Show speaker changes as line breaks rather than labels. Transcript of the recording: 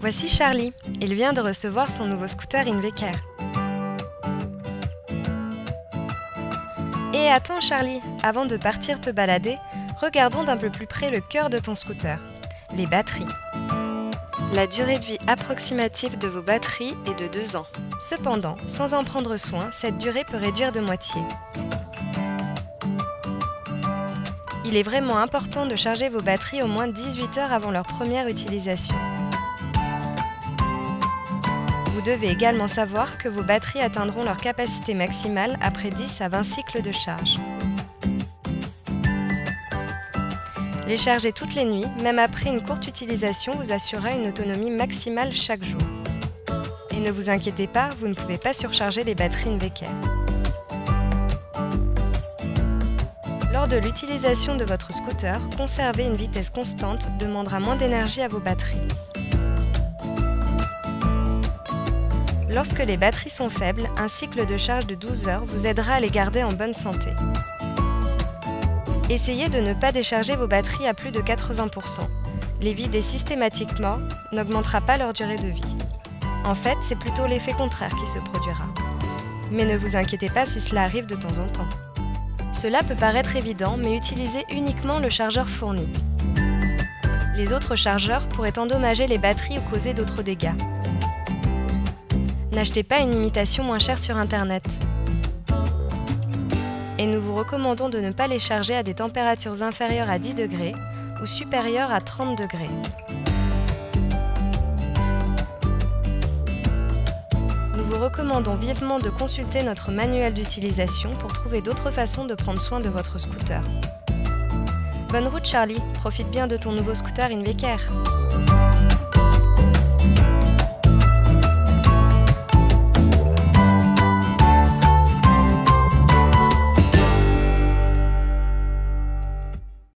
Voici Charlie. Il vient de recevoir son nouveau scooter Inveker. Et attends Charlie, avant de partir te balader, regardons d'un peu plus près le cœur de ton scooter, les batteries. La durée de vie approximative de vos batteries est de 2 ans. Cependant, sans en prendre soin, cette durée peut réduire de moitié. Il est vraiment important de charger vos batteries au moins 18 heures avant leur première utilisation. Vous devez également savoir que vos batteries atteindront leur capacité maximale après 10 à 20 cycles de charge. Les charger toutes les nuits, même après une courte utilisation, vous assurera une autonomie maximale chaque jour. Et ne vous inquiétez pas, vous ne pouvez pas surcharger les batteries Inveker. Lors de l'utilisation de votre scooter, conserver une vitesse constante demandera moins d'énergie à vos batteries. Lorsque les batteries sont faibles, un cycle de charge de 12 heures vous aidera à les garder en bonne santé. Essayez de ne pas décharger vos batteries à plus de 80%. Les vider systématiquement n'augmentera pas leur durée de vie. En fait, c'est plutôt l'effet contraire qui se produira. Mais ne vous inquiétez pas si cela arrive de temps en temps. Cela peut paraître évident, mais utilisez uniquement le chargeur fourni. Les autres chargeurs pourraient endommager les batteries ou causer d'autres dégâts. N'achetez pas une imitation moins chère sur Internet. Et nous vous recommandons de ne pas les charger à des températures inférieures à 10 degrés ou supérieures à 30 degrés. Nous vous recommandons vivement de consulter notre manuel d'utilisation pour trouver d'autres façons de prendre soin de votre scooter. Bonne route Charlie, profite bien de ton nouveau scooter Inveker.